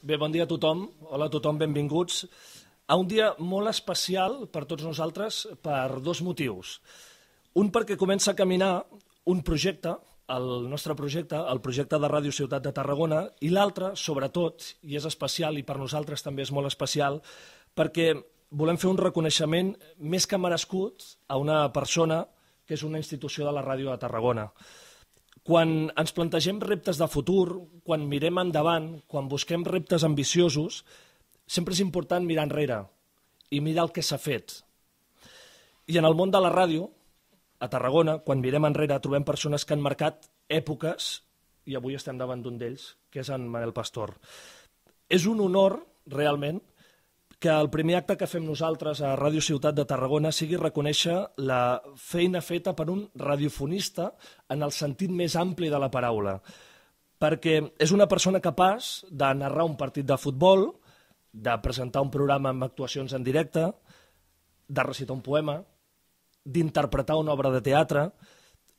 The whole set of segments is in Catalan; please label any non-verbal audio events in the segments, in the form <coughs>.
Bé, bon dia a tothom. Hola a tothom, benvinguts a un dia molt especial per tots nosaltres per dos motius. Un perquè comença a caminar un projecte, el nostre projecte, el projecte de Ràdio Ciutat de Tarragona, i l'altre, sobretot, i és especial i per nosaltres també és molt especial, perquè volem fer un reconeixement més que merescut a una persona que és una institució de la ràdio de Tarragona. Quan ens plantegem reptes de futur, quan mirem endavant, quan busquem reptes ambiciosos, sempre és important mirar enrere i mirar el que s'ha fet. I en el món de la ràdio, a Tarragona, quan mirem enrere, trobem persones que han marcat èpoques, i avui estem davant d'un d'ells, que és en Manel Pastor. És un honor, realment, que el primer acte que fem nosaltres a Ràdio Ciutat de Tarragona sigui reconèixer la feina feta per un radiofonista en el sentit més ampli de la paraula, perquè és una persona capaç de narrar un partit de futbol, de presentar un programa amb actuacions en directe, de recitar un poema, d'interpretar una obra de teatre,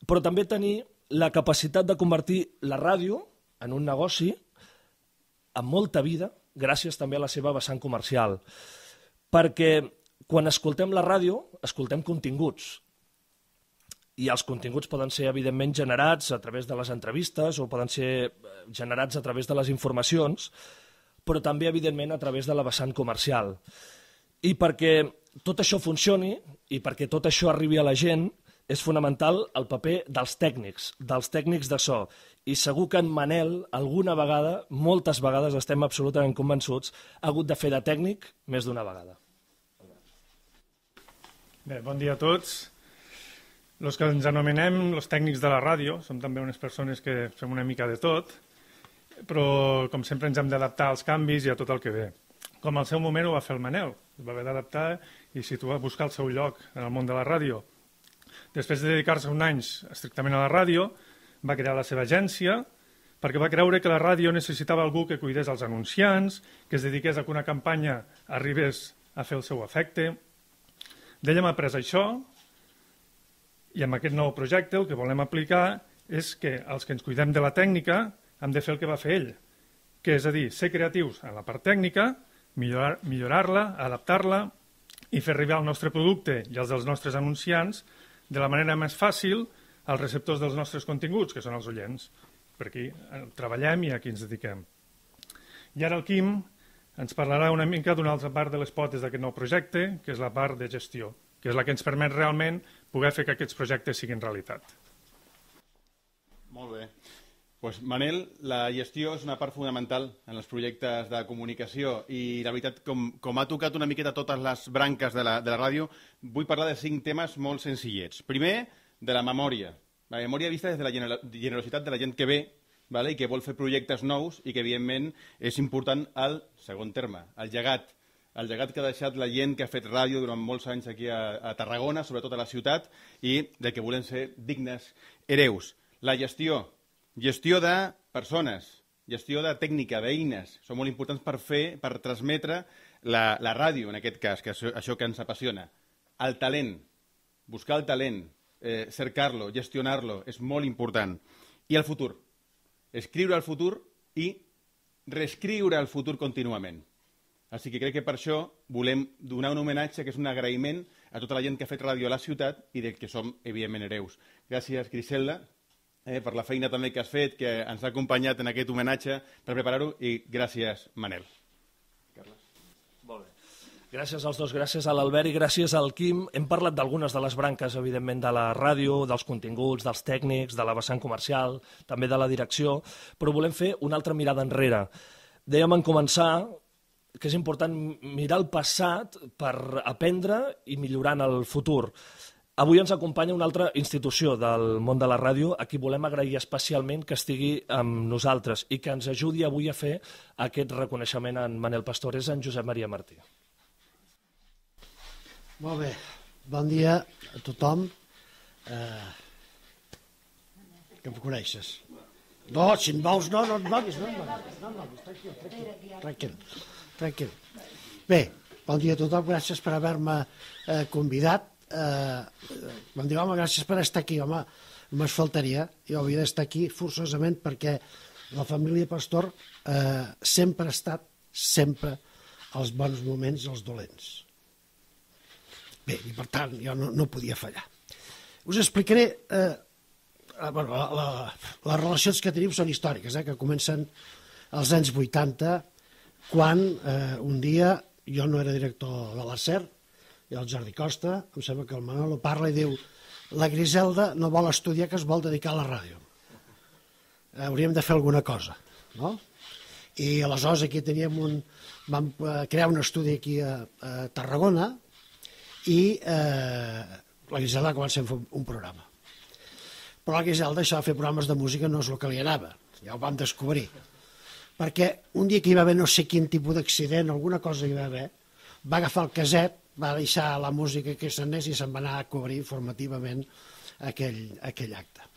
però també tenir la capacitat de convertir la ràdio en un negoci amb molta vida, gràcies també a la seva vessant comercial. Perquè quan escoltem la ràdio, escoltem continguts. I els continguts poden ser, evidentment, generats a través de les entrevistes o poden ser eh, generats a través de les informacions, però també, evidentment, a través de la vessant comercial. I perquè tot això funcioni i perquè tot això arribi a la gent, és fonamental el paper dels tècnics, dels tècnics de so i segur que en Manel alguna vegada, moltes vegades, estem absolutament convençuts, ha hagut de fer de tècnic més d'una vegada. Bé, bon dia a tots. Los que ens anomenem els tècnics de la ràdio, som també unes persones que fem una mica de tot, però com sempre ens hem d'adaptar als canvis i a tot el que ve. Com al seu moment ho va fer el Manel, es va haver d'adaptar i situar, buscar el seu lloc en el món de la ràdio. Després de dedicar-se un anys estrictament a la ràdio, va crear la seva agència perquè va creure que la ràdio necessitava algú que cuidés els anunciants, que es dediqués a que una campanya arribés a fer el seu efecte. D'ell hem après això i amb aquest nou projecte el que volem aplicar és que els que ens cuidem de la tècnica hem de fer el que va fer ell, que és a dir, ser creatius en la part tècnica, millorar-la, millorar adaptar-la i fer arribar el nostre producte i els dels nostres anunciants de la manera més fàcil als receptors dels nostres continguts, que són els oients. Per aquí eh, treballem i aquí ens dediquem. I ara el Quim ens parlarà una mica d'una altra part de les potes d'aquest nou projecte, que és la part de gestió, que és la que ens permet realment poder fer que aquests projectes siguin realitat. Molt bé. Pues, Manel, la gestió és una part fonamental en els projectes de comunicació i la veritat, com, com ha tocat una miqueta totes les branques de la, de la ràdio, vull parlar de cinc temes molt senzillets. Primer, de la memòria. La memòria vista des de la generositat de la gent que ve vale? i que vol fer projectes nous i que, evidentment, és important el segon terme, el llegat. El llegat que ha deixat la gent que ha fet ràdio durant molts anys aquí a, a Tarragona, sobretot a la ciutat, i de que volem ser dignes hereus. La gestió. Gestió de persones, gestió de tècnica, d'eines. Són molt importants per fer, per transmetre la, la ràdio, en aquest cas, que això, això que ens apassiona. El talent. Buscar el talent eh, cercar-lo, gestionar-lo, és molt important. I el futur. Escriure el futur i reescriure el futur contínuament. Així que crec que per això volem donar un homenatge, que és un agraïment a tota la gent que ha fet ràdio a la ciutat i de que som, evidentment, hereus. Gràcies, Griselda, eh, per la feina també que has fet, que ens ha acompanyat en aquest homenatge per preparar-ho, i gràcies, Manel. Gràcies als dos, gràcies a l'Albert i gràcies al Quim. Hem parlat d'algunes de les branques, evidentment, de la ràdio, dels continguts, dels tècnics, de la vessant comercial, també de la direcció, però volem fer una altra mirada enrere. Dèiem en començar que és important mirar el passat per aprendre i millorar en el futur. Avui ens acompanya una altra institució del món de la ràdio a qui volem agrair especialment que estigui amb nosaltres i que ens ajudi avui a fer aquest reconeixement en Manel Pastor, és en Josep Maria Martí. Molt bé. Bon dia a tothom. Eh, que em coneixes. No, si em vols, no, no et moguis, no et moguis, no et moguis, tranquil, tranquil, tranquil, tranquil. Bé, bon dia a tothom, gràcies per haver-me eh, convidat. Eh, em diu, home, gràcies per estar aquí, home, només faltaria, jo havia d'estar aquí forçosament perquè la família Pastor eh, sempre ha estat sempre els bons moments els dolents. Bé, i per tant, jo no, no podia fallar. Us explicaré... Eh, eh bueno, la, la, les relacions que tenim són històriques, eh, que comencen als anys 80, quan eh, un dia jo no era director de la SER, i el Jordi Costa, em sembla que el Manolo parla i diu la Griselda no vol estudiar que es vol dedicar a la ràdio. Eh, hauríem de fer alguna cosa, no? I aleshores aquí teníem un... Vam eh, crear un estudi aquí a, a Tarragona i eh, la Griselda va començar a fer un programa. Però la Griselda, això de fer programes de música no és el que li anava, ja ho vam descobrir. Perquè un dia que hi va haver no sé quin tipus d'accident, alguna cosa hi va haver, va agafar el caset, va deixar la música que s'anés i se'n va anar a cobrir informativament aquell, aquell acte.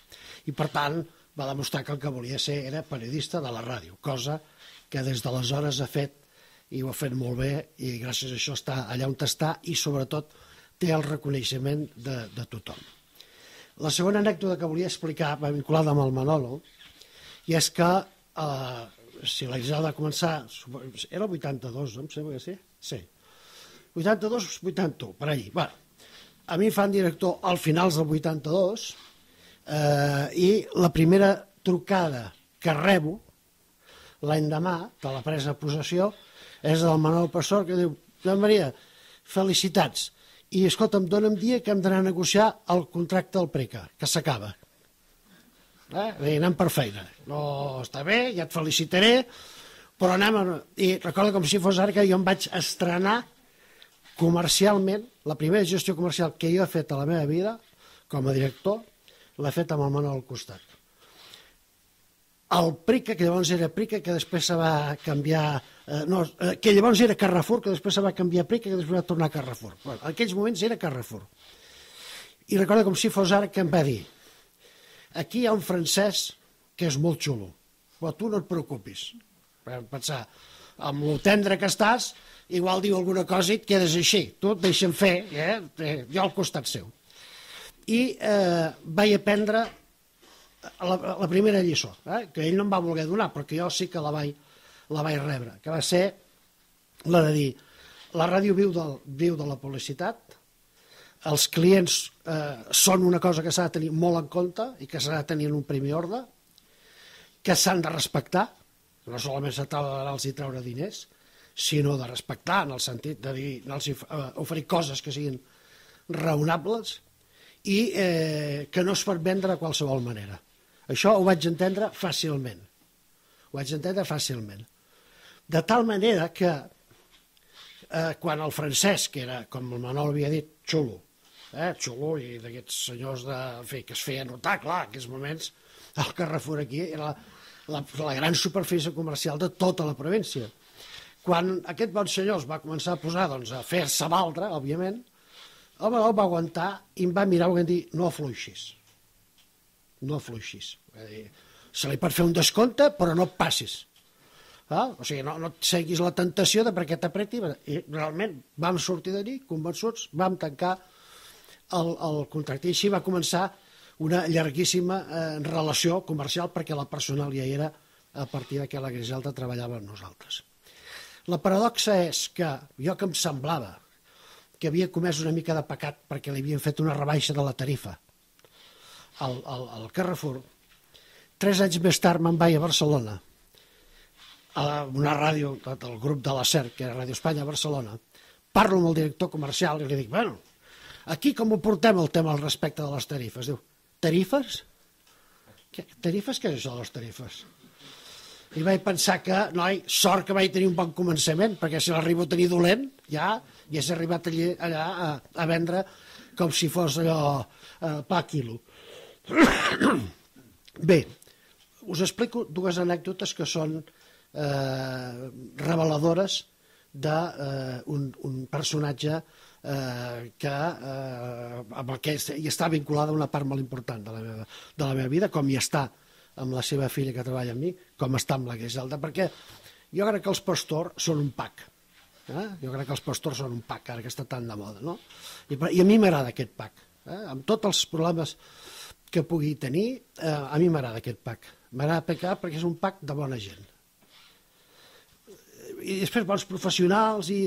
I per tant va demostrar que el que volia ser era periodista de la ràdio, cosa que des d'aleshores ha fet i ho ha fet molt bé i gràcies a això està allà on està i sobretot té el reconeixement de, de tothom. La segona anècdota que volia explicar va vinculada amb el Manolo i és que eh, si Isabel va començar, era el 82, no em sembla que sí? Sí, 82, 81, per allí. Bueno, a mi fan director al finals del 82 eh, i la primera trucada que rebo l'endemà de la presa de possessió és del Manuel Passor que diu Joan Maria, felicitats i escolta'm, dona'm dia que hem d'anar a negociar el contracte del Preca, que s'acaba. Eh? Bé, anem per feina. No, està bé, ja et felicitaré, però anem a... I recorda com si fos ara que jo em vaig estrenar comercialment, la primera gestió comercial que jo he fet a la meva vida, com a director, l'he fet amb el Manol al costat. El Prica, que llavors era Prica, que després se va canviar... Eh, no, eh, que llavors era Carrefour, que després se va canviar a Prica, que després va tornar a Carrefour. Bueno, en aquells moments era Carrefour. I recorda com si fos ara que em va dir aquí hi ha un francès que és molt xulo, però tu no et preocupis. Vam pensar, amb lo tendre que estàs, igual diu alguna cosa i et quedes així. Tu et deixen fer, eh? eh jo al costat seu. I eh, vaig aprendre la, la primera lliçó, eh? que ell no em va voler donar, perquè jo sí que la vaig, la vaig rebre, que va ser la de dir la ràdio viu, del, viu de la publicitat, els clients eh, són una cosa que s'ha de tenir molt en compte i que s'ha de tenir en un primer ordre, que s'han de respectar, no solament s'ha de treure diners, sinó de respectar, en el sentit de dir, els eh, oferir coses que siguin raonables i eh, que no es pot vendre de qualsevol manera. Això ho vaig entendre fàcilment. Ho vaig entendre fàcilment. De tal manera que eh, quan el francès, que era, com el Manol havia dit, xulo, eh, xulo i d'aquests senyors de, en fi, que es feia notar, clar, en aquells moments, el Carrefour aquí era la, la, la gran superfície comercial de tota la província. Quan aquest bon senyor es va començar a posar doncs, a fer-se valdre, òbviament, el Manol va aguantar i em va mirar i va dir no afluixis. No afluixis. Va dir, se li pot fer un descompte, però no passis. Ah? O sigui, no, no et seguis la tentació de perquè t'apreti. I realment vam sortir d'allí convençuts, vam tancar el, el contracte. I així va començar una llarguíssima eh, relació comercial perquè la personal ja era a partir de que la Griselda treballava amb nosaltres. La paradoxa és que jo que em semblava que havia comès una mica de pecat perquè li havien fet una rebaixa de la tarifa al, al, al Carrefour, tres anys més tard me'n vaig a Barcelona, a una ràdio del grup de la SER, que era Ràdio Espanya Barcelona, parlo amb el director comercial i li dic, bueno, aquí com ho portem el tema al respecte de les tarifes? Diu, tarifes? Què, tarifes? Què és això de les tarifes? i vaig pensar que, noi, sort que vaig tenir un bon començament, perquè si l'arribo a tenir dolent, ja ja has arribat allà, allà a, a vendre com si fos allò eh, pa quilo. <coughs> Bé, us explico dues anècdotes que són eh, reveladores d'un eh, un, personatge eh, que, eh, amb el que hi està vinculada una part molt important de la meva, de la meva vida, com hi està amb la seva filla que treballa amb mi, com està amb la Griselda, perquè jo crec que els pastors són un pack. Eh? Jo crec que els pastors són un pack, ara que està tan de moda. No? I, I a mi m'agrada aquest pack. Eh? Amb tots els problemes que pugui tenir, eh, a mi m'agrada aquest pack. M'agrada pecar perquè és un pack de bona gent. I després bons professionals i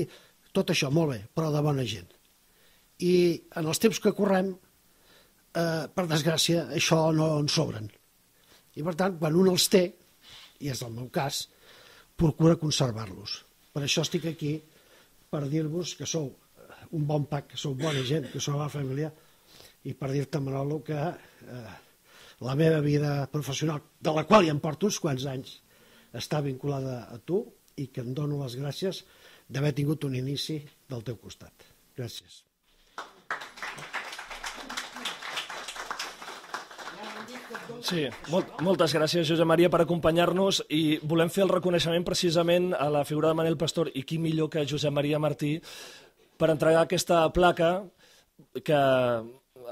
tot això, molt bé, però de bona gent. I en els temps que correm, eh, per desgràcia, això no en sobren. I per tant, quan un els té, i és el meu cas, procura conservar-los. Per això estic aquí, per dir-vos que sou un bon pack, que sou bona gent, que sou la família, i per dir-te, Manolo, que eh, la meva vida professional, de la qual ja em porto uns quants anys, està vinculada a tu i que em dono les gràcies d'haver tingut un inici del teu costat. Gràcies. Sí, molt, moltes gràcies, Josep Maria, per acompanyar-nos i volem fer el reconeixement precisament a la figura de Manel Pastor i qui millor que Josep Maria Martí per entregar aquesta placa que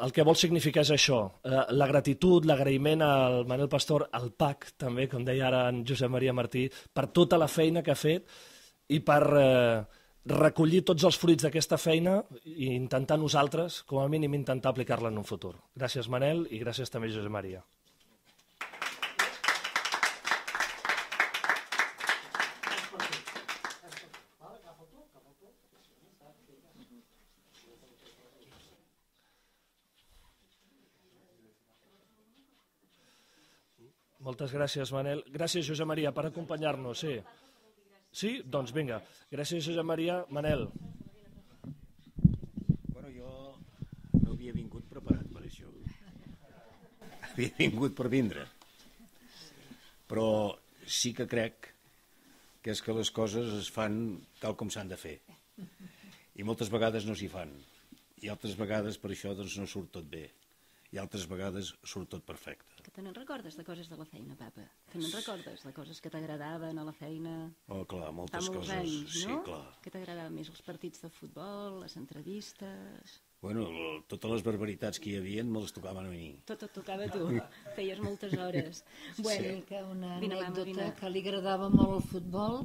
el que vol significar és això, eh, la gratitud, l'agraïment al Manel Pastor, al PAC, també, com deia ara en Josep Maria Martí, per tota la feina que ha fet i per eh, recollir tots els fruits d'aquesta feina i intentar nosaltres, com a mínim, intentar aplicar-la en un futur. Gràcies, Manel, i gràcies també, Josep Maria. Moltes gràcies, Manel. Gràcies, Josep Maria, per acompanyar-nos. Sí. sí? Doncs vinga. Gràcies, Josep Maria. Manel. Bueno, jo no havia vingut preparat per això. <laughs> Havia vingut per vindre. Però sí que crec que és que les coses es fan tal com s'han de fer. I moltes vegades no s'hi fan. I altres vegades per això doncs, no surt tot bé. I altres vegades surt tot perfecte. Que te n'en recordes de coses de la feina, papa? Te n'en recordes de coses que t'agradaven a la feina? Oh, clar, Fa moltes molts coses. anys, sí, no? clar. Què t'agradaven més, els partits de futbol, les entrevistes... Bueno, totes les barbaritats que hi havia me les tocaven a mi. Tot et tocava a tu. <laughs> Feies moltes hores. Bueno, que una Vine, mama, anècdota vine. que li agradava molt el futbol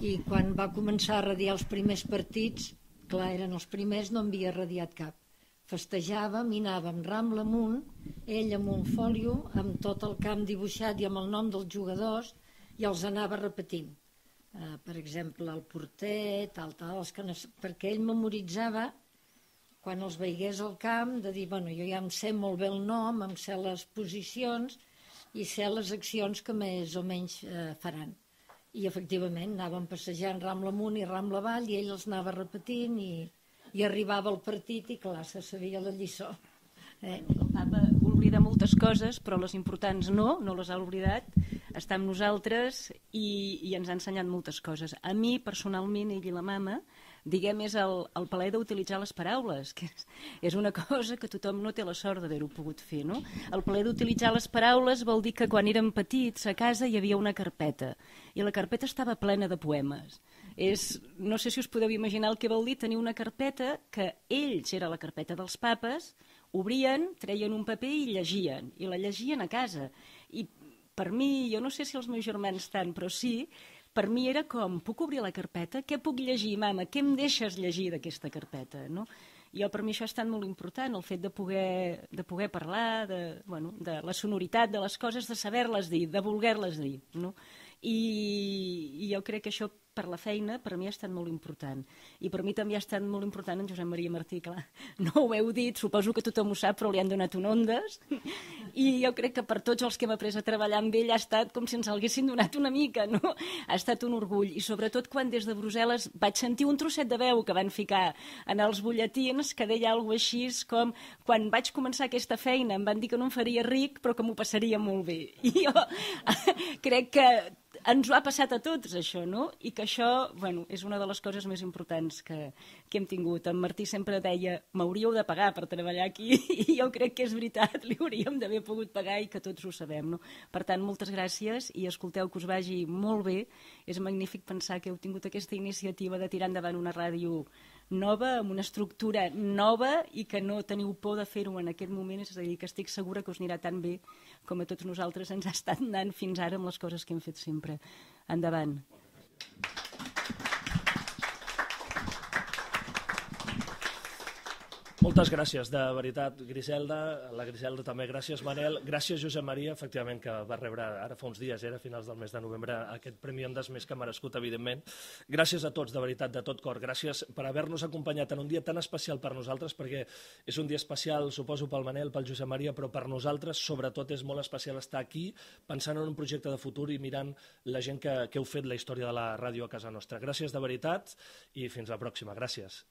i quan va començar a radiar els primers partits, clar, eren els primers, no en havia radiat cap. Festejàvem i anàvem rambla amunt, ell amb un fòlio, amb tot el camp dibuixat i amb el nom dels jugadors, i els anava repetint. Uh, per exemple, el porter, tal, tal, els que no... perquè ell memoritzava quan els veigués al camp, de dir, bueno, jo ja em sé molt bé el nom, em sé les posicions i sé les accions que més o menys eh, faran. I efectivament anàvem passejant Rambla amunt i Rambla avall i ell els anava repetint i, i arribava al partit i clar, se sabia la lliçó. Eh? El papa oblida moltes coses, però les importants no, no les ha oblidat. Està amb nosaltres i, i ens ha ensenyat moltes coses. A mi, personalment, ell i la mama, diguem, és el, el plaer d'utilitzar les paraules, que és, és una cosa que tothom no té la sort d'haver-ho pogut fer, no? El plaer d'utilitzar les paraules vol dir que quan érem petits a casa hi havia una carpeta, i la carpeta estava plena de poemes. És, no sé si us podeu imaginar el que vol dir tenir una carpeta que ells, era la carpeta dels papes, obrien, treien un paper i llegien, i la llegien a casa. I per mi, jo no sé si els meus germans tant, però sí, per mi era com, puc obrir la carpeta? Què puc llegir, mama? Què em deixes llegir d'aquesta carpeta? No? Jo, per mi això ha estat molt important, el fet de poder, de poder parlar, de, bueno, de la sonoritat de les coses, de saber-les dir, de voler-les dir. No? I, I jo crec que això per la feina, per mi ha estat molt important. I per mi també ha estat molt important en Josep Maria Martí, clar. <laughs> No ho heu dit, suposo que tothom ho sap, però li han donat un ondes. <laughs> I jo crec que per tots els que hem après a treballar amb ell ha estat com si ens haguessin donat una mica, no? Ha estat un orgull. I sobretot quan des de Brussel·les vaig sentir un trosset de veu que van ficar en els butlletins que deia alguna així com quan vaig començar aquesta feina em van dir que no em faria ric però que m'ho passaria molt bé. <laughs> I jo crec que ens ho ha passat a tots, això, no? I que això, bueno, és una de les coses més importants que, que hem tingut. En Martí sempre deia, m'hauríeu de pagar per treballar aquí, <laughs> i jo crec que és veritat, li hauríem d'haver pogut pagar i que tots ho sabem, no? Per tant, moltes gràcies i escolteu que us vagi molt bé. És magnífic pensar que heu tingut aquesta iniciativa de tirar endavant una ràdio nova, amb una estructura nova i que no teniu por de fer-ho en aquest moment, és a dir, que estic segura que us anirà tan bé com a tots nosaltres ens ha estat anant fins ara amb les coses que hem fet sempre. Endavant. Moltes gràcies, de veritat, Griselda, la Griselda també, gràcies, Manel, gràcies, Josep Maria, efectivament, que va rebre ara fa uns dies, era finals del mes de novembre, aquest Premi Ondas més que merescut, evidentment. Gràcies a tots, de veritat, de tot cor. Gràcies per haver-nos acompanyat en un dia tan especial per nosaltres, perquè és un dia especial, suposo, pel Manel, pel Josep Maria, però per nosaltres, sobretot, és molt especial estar aquí, pensant en un projecte de futur i mirant la gent que, que heu fet la història de la ràdio a casa nostra. Gràcies de veritat i fins la pròxima. Gràcies.